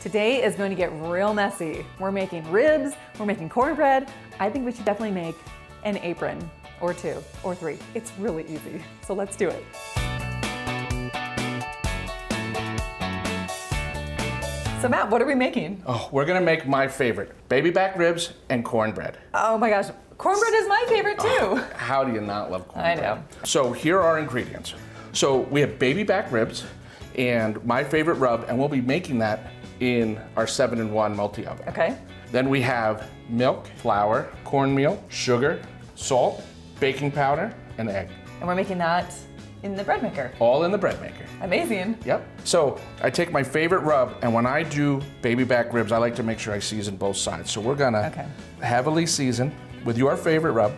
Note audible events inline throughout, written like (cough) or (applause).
Today is going to get real messy. We're making ribs, we're making cornbread. I think we should definitely make an apron or two or three. It's really easy. So let's do it. So Matt, what are we making? Oh, we're gonna make my favorite, baby back ribs and cornbread. Oh my gosh, cornbread is my favorite too. Oh, how do you not love cornbread? (laughs) I know. So here are our ingredients. So we have baby back ribs and my favorite rub, and we'll be making that in our 7-in-1 multi-oven. Okay. Then we have milk, flour, cornmeal, sugar, salt, baking powder, and egg. And we're making that in the bread maker. All in the bread maker. Amazing. Yep. So I take my favorite rub, and when I do baby back ribs, I like to make sure I season both sides. So we're gonna Okay. heavily season with your favorite rub.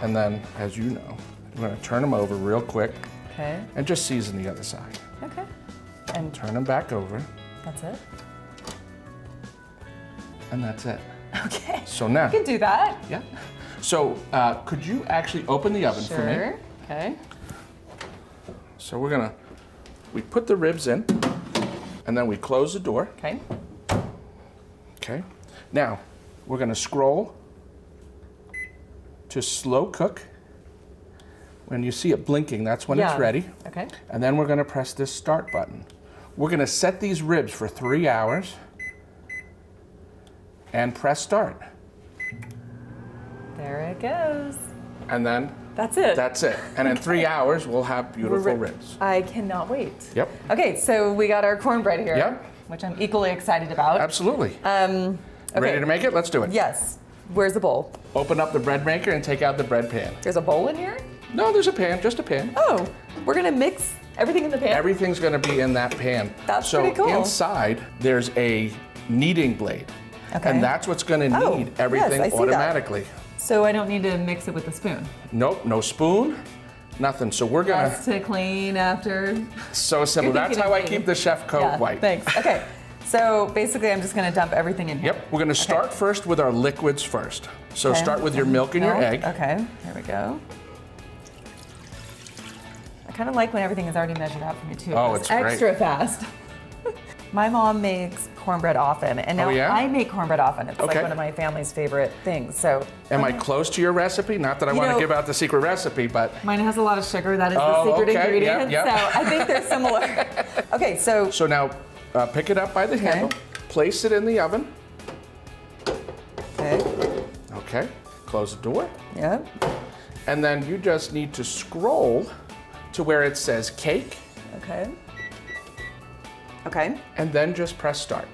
And then, as you know, we're gonna turn them over real quick Okay. and just season the other side. Okay. And Turn them back over, that's it. and that's it. Okay. So now, You can do that. yeah. So uh, could you actually open the oven for me? Sure. Okay. So we're gonna, we put the ribs in, and then we close the door. Okay. Okay. Now, we're going to scroll to slow cook. When you see it blinking, that's when Yeah. it's ready. Okay. And then we're going to press this start button. We're going to set these ribs for three hours and press start. There it goes. And then That's it. that's it. And in three hours, we'll have beautiful ribs. I cannot wait. Yep. Okay, so we got our cornbread here. Yep. Which I'm equally excited about. Absolutely. Um, okay. Ready to make it? Let's do it. Yes. Where's the bowl? Open up the bread maker and take out the bread pan. There's a bowl in here? No, there's a pan, just a pan. Oh, we're gonna mix everything in the pan? Everything's gonna be in that pan. That's so pretty cool. So inside there's a kneading blade. Okay. And that's what's gonna Oh, knead yes, everything I see that. automatically. so I don't need to mix it with a spoon. Nope, no spoon, nothing. So we're gonna, Just to clean after. so simple. (laughs) That's how I keep the chef coat yeah, white. Thanks. (laughs) Okay. So basically, I'm just gonna dump everything in here. Yep, we're gonna start first with our liquids first. So Okay. start with your milk and your egg. Okay, here we go. I kind of like when everything is already measured out for me too. Oh, It's it's great. extra fast. (laughs) my mom makes cornbread often, and now Oh, yeah? I make cornbread often. It's like one of my family's favorite things. So Am I close to your recipe? Not that I want to give out the secret recipe, but mine has a lot of sugar. That is Oh, the secret okay. ingredient. Yep, yep. So I think they're similar. (laughs) okay, so so now uh, pick it up by the handle, place it in the oven. okay, Okay, close the door. yeah, And then you just need to scroll to where it says cake okay, okay, and then just press start.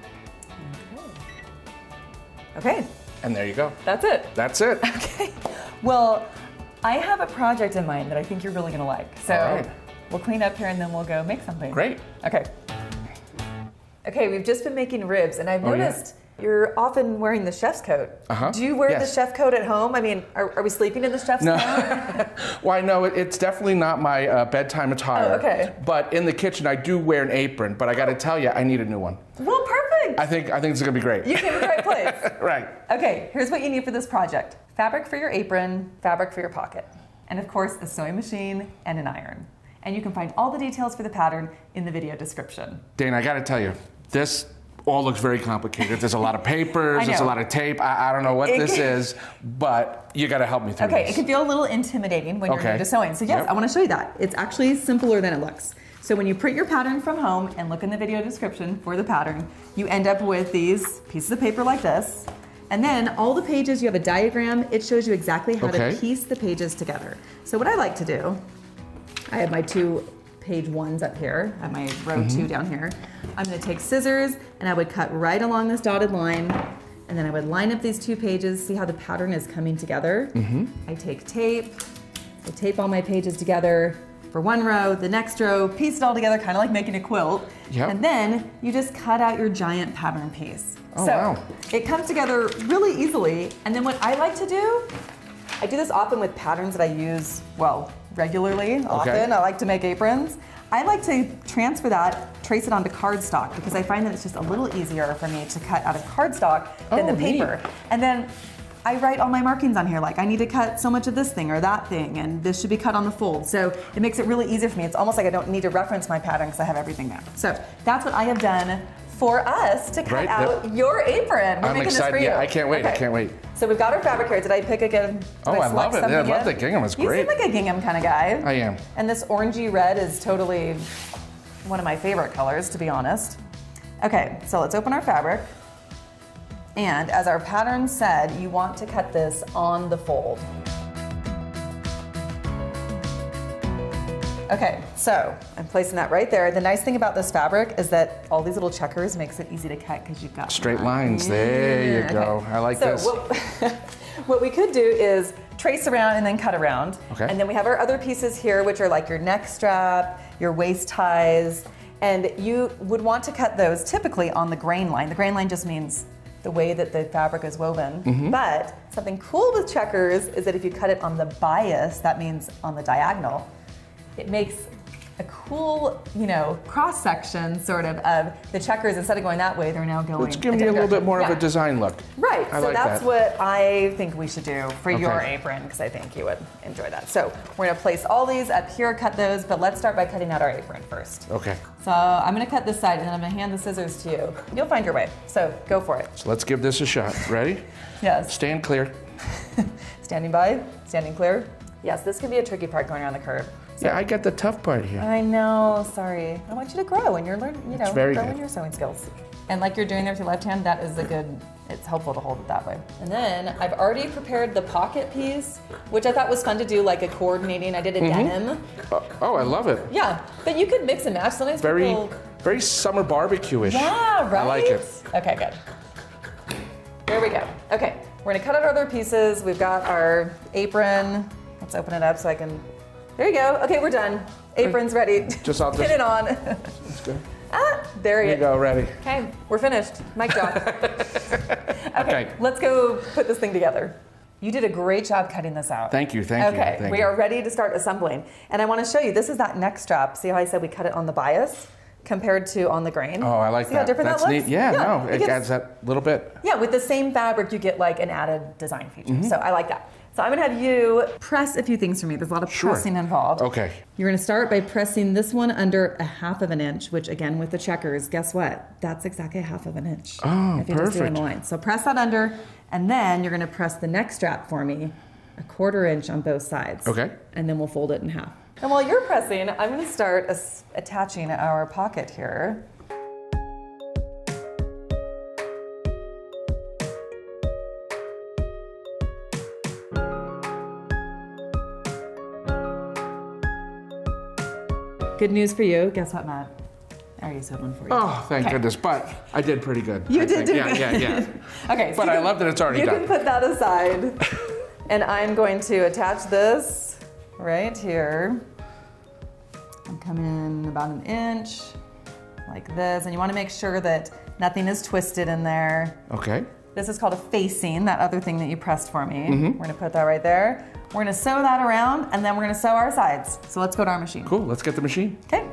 okay. Okay. And there you go. That's it. That's it. (laughs) Okay. Well, I have a project in mind that I think you're really gonna like. So right. we'll clean up here and then we'll go make something. Great. Okay. Okay, we've just been making ribs, and I've Oh, yeah. You're often wearing the chef's coat. Uh-huh. Do you wear Yes. the chef coat at home? I mean, are, are we sleeping in the chef's No. coat? Well, I know it, it's definitely not my uh, bedtime attire. Oh, okay. But in the kitchen, I do wear an apron. But I got to tell you, I need a new one. Well, perfect. I think I think it's gonna be great. you came to the right (laughs) place. right. Okay, here's what you need for this project fabric for your apron, fabric for your pocket, and of course, a sewing machine and an iron. And you can find all the details for the pattern in the video description. Dana, I got to tell you, this all looks very complicated. There's a lot of (laughs) papers. There's a lot of tape. I, I don't know what It this can- is, but you got to help me through Okay, this. it can feel a little intimidating when you're Okay. new to sewing. So yes, Yep. I want to show you that. It's actually simpler than it looks. So when you print your pattern from home and look in the video description for the pattern, you end up with these pieces of paper like this. And then all the pages, you have a diagram. It shows you exactly how Okay. to piece the pages together. So what I like to do, I have my two page ones up here, I have my row Mm-hmm. two down here. I'm gonna take scissors and I would cut right along this dotted line and then I would line up these two pages, see how the pattern is coming together. Mm-hmm. I take tape, I tape all my pages together for one row, the next row, piece it all together, kind of like making a quilt. Yep. And then you just cut out your giant pattern piece. Oh, so wow. it comes together really easily. And then what I like to do, I do this often with patterns that I use, well, regularly, often. I like to make aprons. I like to transfer that, trace it onto cardstock because I find that it's just a little easier for me to cut out of cardstock than Oh, the neat. paper. And then I write all my markings on here, like I need to cut so much of this thing or that thing, and this should be cut on the fold. So it makes it really easy for me. It's almost like I don't need to reference my pattern because I have everything there. So that's what I have done for us to cut Right, out your apron. We're I'm making excited. This for you. Yeah, I can't wait. I can't wait. So we've got our fabric here. Did I pick a good? Oh, I select love it. Yeah, I love good? the gingham. It's great. You seem like a gingham kind of guy. I am. And this orangey red is totally one of my favorite colors, to be honest. Okay, so let's open our fabric. And as our pattern said, you want to cut this on the fold. Okay, so I'm placing that right there. The nice thing about this fabric is that all these little checkers makes it easy to cut because you've got Straight lines. There you go. okay. I like so this. What, (laughs) what we could do is trace around and then cut around. Okay. And then we have our other pieces here, which are like your neck strap, your waist ties, and you would want to cut those typically on the grain line. The grain line just means the way that the fabric is woven. Mm-hmm. But something cool with checkers is that if you cut it on the bias, that means on the diagonal, it makes a cool, you know, cross section sort of of the checkers. Instead of going that way, they're now going. It's giving you a little bit more of a design look. Right. I so like that's that. what I think we should do for your apron because I think you would enjoy that. So we're gonna place all these up here, cut those, but let's start by cutting out our apron first. Okay. So I'm gonna cut this side and then I'm gonna hand the scissors to you. You'll find your way. So go for it. So let's give this a shot. Ready? Yes. Stand clear. (laughs) Standing by, standing clear. Yes, this can be a tricky part going around the curve. So Yeah, I got the tough part here. I know, sorry. I want you to grow and you're learning, you know, very growing good. your sewing skills. And like you're doing there with your left hand, that is a good, it's helpful to hold it that way. And then I've already prepared the pocket piece, which I thought was fun to do like a coordinating. I did a Mm-hmm. denim. Oh, oh, I love it. Yeah, but you could mix and match. Sometimes Very, people, very summer barbecue-ish. yeah, right? I like it. Okay, good. There we go. Okay, we're gonna cut out our other pieces. We've got our apron. Let's open it up so I can, there you go. Okay, we're done. Apron's ready. (laughs) Just I'll Pin it on. That's good. ah, there Here you go, ready. Okay, we're finished. Mic drop. (laughs) okay, Okay. let's go put this thing together. You did a great job cutting this out. Thank you, thank you, Okay, we you. are ready to start assembling. And I want to show you, this is that neck strap. See how I said we cut it on the bias compared to on the grain? Oh, I like See that. how different That's that looks? neat. Yeah, no, it gets- adds that little bit. Yeah, with the same fabric, you get like an added design feature. Mm-hmm. So I like that. So I'm gonna have you press a few things for me. There's a lot of Sure. pressing involved. Okay. You're gonna start by pressing this one under a half of an inch, which again with the checkers, guess what? That's exactly a half of an inch. Oh, if you just do it in the line. So press that under, and then you're gonna press the neck strap for me, a quarter inch on both sides. Okay. And then we'll fold it in half. And while you're pressing, I'm gonna start attaching our pocket here. Good news for you. Guess what, Matt? I already sewed one for you. Oh, thank Okay. goodness. But I did pretty good. You I did think. do Yeah, good. yeah, yeah. (laughs) Okay. But you I can- love that it's already You done. can put that aside. (laughs) and I'm going to attach this right here. And come in about an inch, like this. And you want to make sure that nothing is twisted in there. Okay. This is called a facing, that other thing that you pressed for me. Mm-hmm. We're gonna put that right there. We're gonna sew that around and then we're gonna sew our sides. So let's go to our machine. Cool. Let's get the machine. Okay.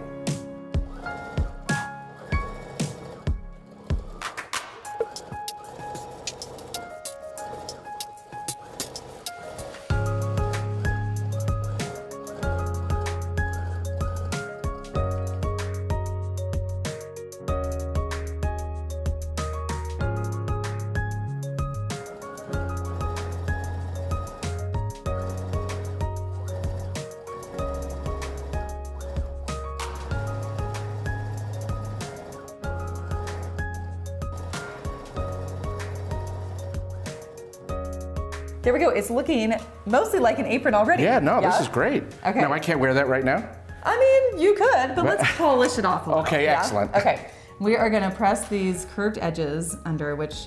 There we go. It's looking mostly like an apron already. Yeah, no, this is great. Okay. Now I can't wear that right now. I mean, you could, but let's (laughs) polish it off a little. Okay, yeah? excellent. Okay, we are gonna press these curved edges under which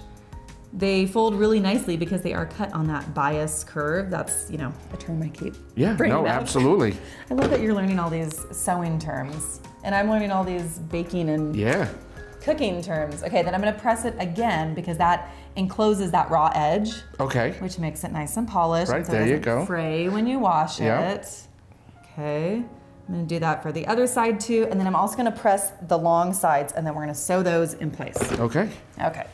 they fold really nicely because they are cut on that bias curve. That's, you know, a term I keep Yeah, no, absolutely. (laughs) I love that you're learning all these sewing terms. And I'm learning all these baking and Yeah cooking terms. Okay, then I'm gonna press it again because that encloses that raw edge. Okay. Which makes it nice and polished. Right, so there you go. fray when you wash yep. it. Okay. I'm gonna do that for the other side too, and then I'm also gonna press the long sides, and then we're gonna sew those in place. Okay. Okay.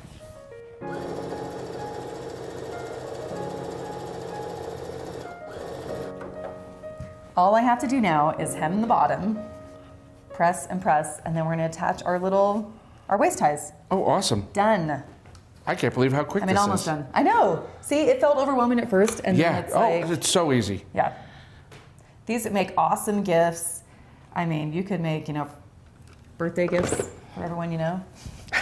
All I have to do now is hem the bottom, press and press, and then we're gonna attach our little our waist ties. Oh, awesome. Done. I can't believe how quick I mean, almost is. done. I know. See, it felt overwhelming at first, and Yeah. then it's oh, like, it's so easy. yeah. These make awesome gifts. I mean, you could make, you know, birthday gifts for everyone you know. (laughs)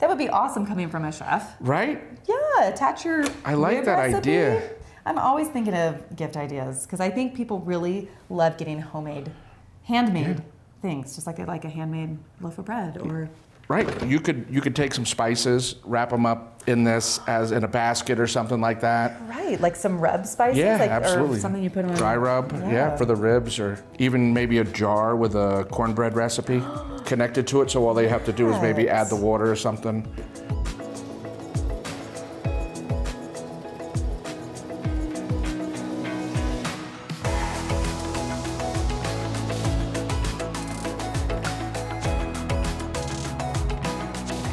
That would be awesome coming from a chef. Right? Yeah, attach your. I like that recipe. idea. I'm always thinking of gift ideas because I think people really love getting homemade, handmade things, just like they like a handmade loaf of bread or. Right. You could you could take some spices, wrap them up in this as in a basket or something like that. Right, like some rub spices, Yeah, like absolutely. or something you put on dry rub. Yeah. for the ribs, or even maybe a jar with a cornbread recipe (gasps) connected to it. So all they have to do is maybe add the water or something.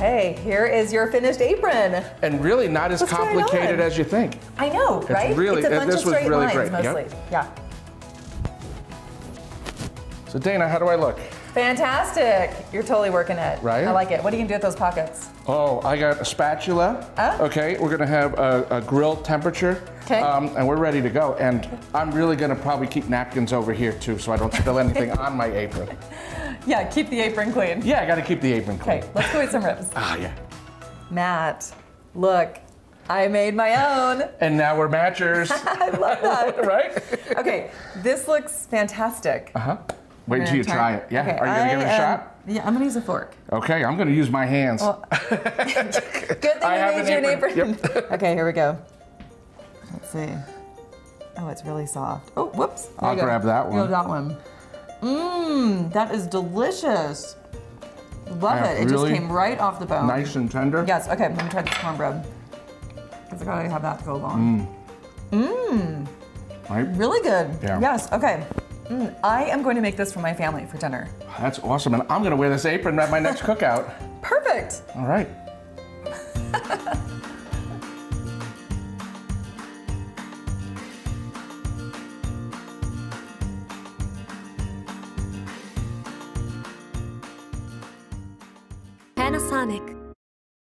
Hey, here is your finished apron. And really not as Let's complicated as you think. I know, right? really- it's a bunch this of was straight really lines great, yep. mostly. Yeah. So Dana, how do I look? Fantastic. You're totally working it. Right? I like it. What are you gonna do with those pockets? Oh, I got a spatula. Oh. Okay, we're gonna have a, a grill temperature. 'Kay. Um, and we're ready to go. And I'm really gonna probably keep napkins over here too, so I don't spill anything (laughs) on my apron. Yeah, keep the apron clean. Yeah, I gotta keep the apron clean. Okay, let's go eat some ribs. Ah, yeah. Matt, look, I made my own. (laughs) And now we're matchers, (laughs) I love that. right? Okay, this looks fantastic. Uh huh. Wait until you try it. Yeah. Okay, Are you gonna give it a um, shot? Yeah, I'm gonna use a fork. Okay, I'm gonna use my hands. Well, (laughs) Good thing I you made an you an apron. apron. (laughs) okay, here we go. Let's see. Oh, it's really soft. Oh, whoops. There I'll grab that Go one. that one. Mmm, that is delicious. Love Yeah, it. It really just came right off the bone. nice and tender. Yes. Okay, let me try this cornbread. Because I gotta have that to go along. Right? Really good. Yeah. Yes. Okay. Mm, I am going to make this for my family for dinner. That's awesome. And I'm gonna wear this apron at my next cookout. (laughs) Perfect. All right.